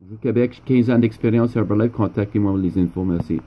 Bonjour Québec, 15 ans d'expérience Herbalife, contactez-moi les infos, merci.